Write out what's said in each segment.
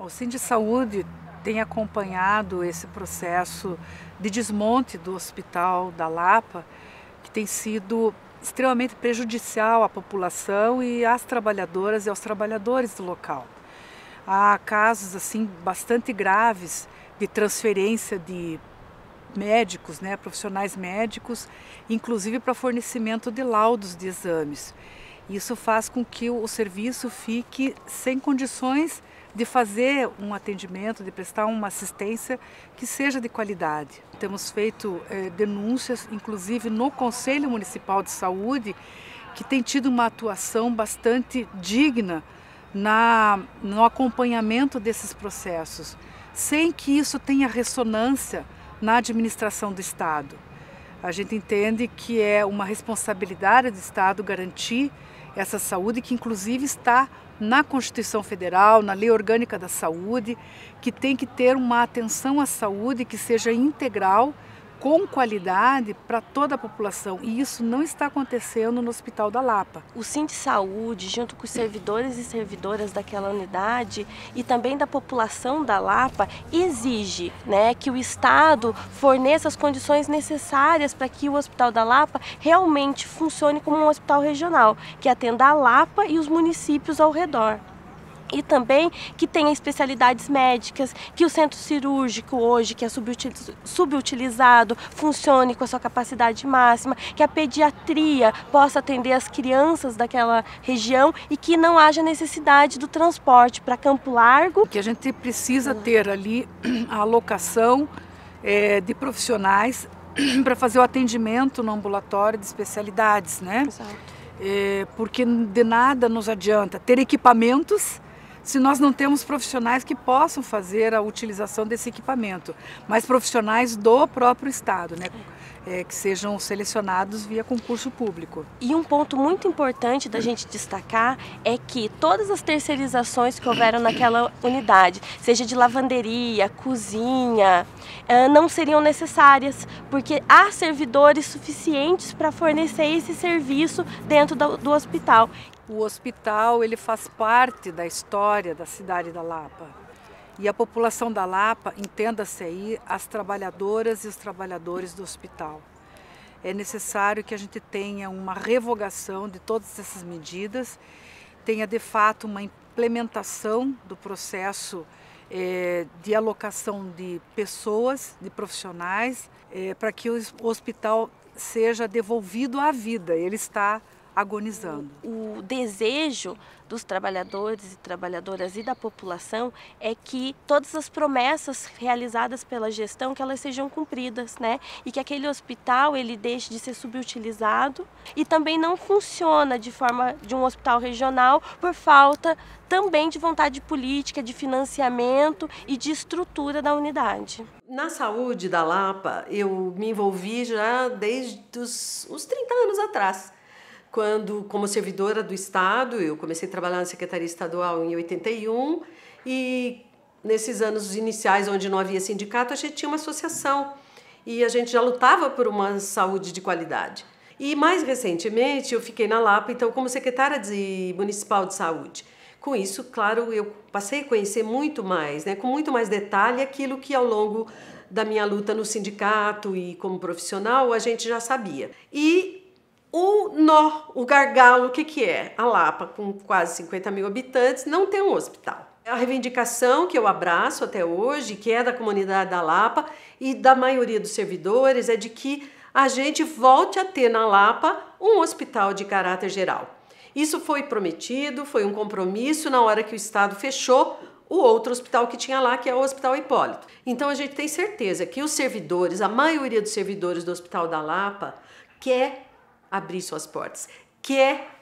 O Cindy Saúde tem acompanhado esse processo de desmonte do Hospital da Lapa, que tem sido extremamente prejudicial à população e às trabalhadoras e aos trabalhadores do local. Há casos assim bastante graves de transferência de médicos, né, profissionais médicos, inclusive para fornecimento de laudos de exames. Isso faz com que o serviço fique sem condições de fazer um atendimento, de prestar uma assistência que seja de qualidade. Temos feito é, denúncias, inclusive no Conselho Municipal de Saúde, que tem tido uma atuação bastante digna na, no acompanhamento desses processos, sem que isso tenha ressonância na administração do Estado. A gente entende que é uma responsabilidade do Estado garantir essa saúde, que inclusive está na Constituição Federal, na Lei Orgânica da Saúde, que tem que ter uma atenção à saúde que seja integral com qualidade para toda a população. E isso não está acontecendo no Hospital da Lapa. O Sim Saúde, junto com os servidores e servidoras daquela unidade e também da população da Lapa, exige né, que o Estado forneça as condições necessárias para que o Hospital da Lapa realmente funcione como um hospital regional, que atenda a Lapa e os municípios ao redor e também que tenha especialidades médicas, que o centro cirúrgico hoje, que é subutilizado, funcione com a sua capacidade máxima, que a pediatria possa atender as crianças daquela região e que não haja necessidade do transporte para Campo Largo. Que a gente precisa ter ali a alocação é, de profissionais para fazer o atendimento no ambulatório de especialidades, né? Exato. É, porque de nada nos adianta ter equipamentos se nós não temos profissionais que possam fazer a utilização desse equipamento, mas profissionais do próprio Estado, né? É, que sejam selecionados via concurso público. E um ponto muito importante da gente destacar é que todas as terceirizações que houveram naquela unidade, seja de lavanderia, cozinha, eh, não seriam necessárias, porque há servidores suficientes para fornecer esse serviço dentro do hospital o hospital ele faz parte da história da cidade da Lapa. E a população da Lapa, entenda-se aí, as trabalhadoras e os trabalhadores do hospital. É necessário que a gente tenha uma revogação de todas essas medidas, tenha de fato uma implementação do processo é, de alocação de pessoas, de profissionais, é, para que o hospital seja devolvido à vida. Ele está agonizando. O desejo dos trabalhadores e trabalhadoras e da população é que todas as promessas realizadas pela gestão que elas sejam cumpridas, né? E que aquele hospital ele deixe de ser subutilizado e também não funciona de forma de um hospital regional por falta também de vontade política, de financiamento e de estrutura da unidade. Na saúde da Lapa, eu me envolvi já desde os, os 30 anos atrás quando, como servidora do Estado, eu comecei a trabalhar na Secretaria Estadual em 81 e nesses anos iniciais, onde não havia sindicato, a gente tinha uma associação e a gente já lutava por uma saúde de qualidade. E mais recentemente eu fiquei na Lapa, então, como secretária de municipal de saúde. Com isso, claro, eu passei a conhecer muito mais, né, com muito mais detalhe, aquilo que ao longo da minha luta no sindicato e como profissional a gente já sabia. E o nó, o gargalo, o que, que é? A Lapa, com quase 50 mil habitantes, não tem um hospital. A reivindicação que eu abraço até hoje, que é da comunidade da Lapa e da maioria dos servidores, é de que a gente volte a ter na Lapa um hospital de caráter geral. Isso foi prometido, foi um compromisso na hora que o Estado fechou o outro hospital que tinha lá, que é o Hospital Hipólito. Então a gente tem certeza que os servidores, a maioria dos servidores do Hospital da Lapa, quer abrir suas portas, quer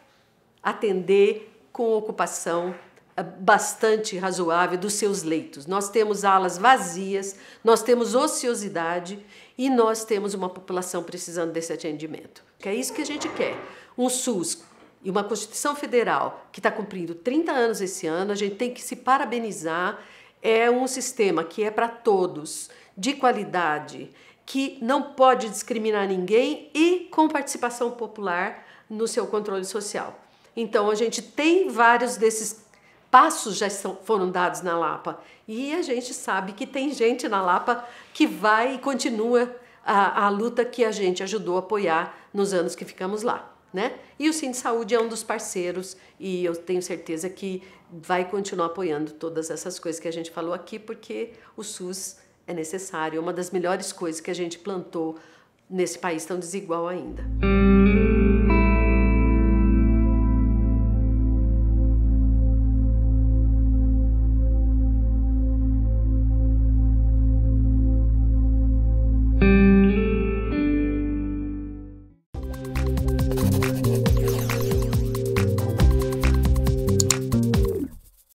atender com ocupação eh, bastante razoável dos seus leitos. Nós temos alas vazias, nós temos ociosidade e nós temos uma população precisando desse atendimento. Que é isso que a gente quer. Um SUS e uma Constituição Federal que está cumprindo 30 anos esse ano, a gente tem que se parabenizar. É um sistema que é para todos, de qualidade, que não pode discriminar ninguém e com participação popular no seu controle social. Então a gente tem vários desses passos já foram dados na Lapa. E a gente sabe que tem gente na Lapa que vai e continua a, a luta que a gente ajudou a apoiar nos anos que ficamos lá. Né? E o Sim de Saúde é um dos parceiros e eu tenho certeza que vai continuar apoiando todas essas coisas que a gente falou aqui, porque o SUS é necessário, é uma das melhores coisas que a gente plantou nesse país tão desigual ainda.